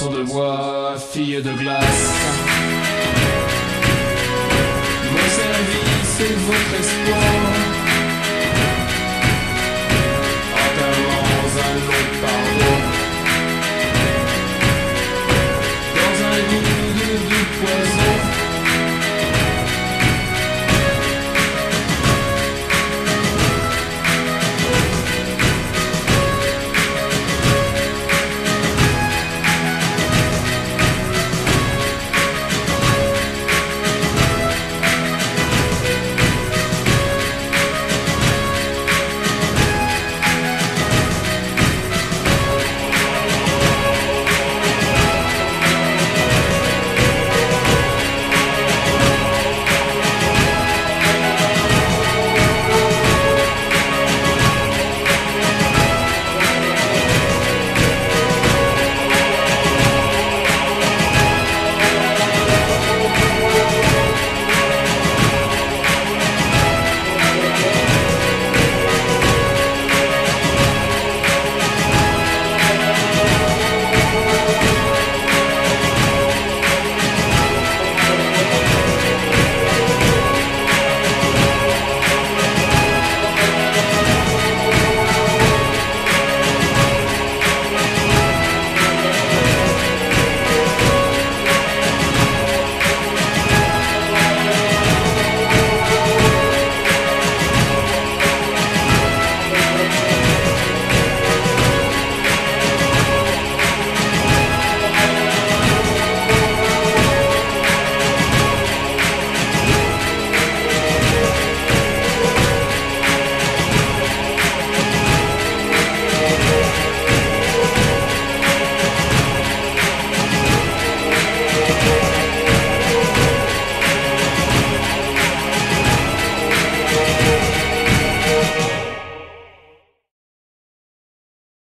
garçon de bois, fille de glace. Mon service est votre espoir.